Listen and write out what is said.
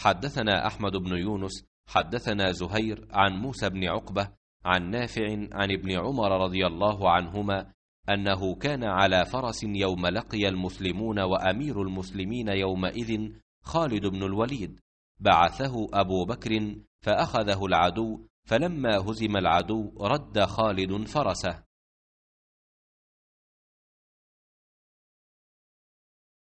حدثنا أحمد بن يونس حدثنا زهير عن موسى بن عقبة عن نافع عن ابن عمر رضي الله عنهما أنه كان على فرس يوم لقي المسلمون وأمير المسلمين يومئذ خالد بن الوليد. بعثه أبو بكر فأخذه العدو فلما هزم العدو رد خالد فرسه.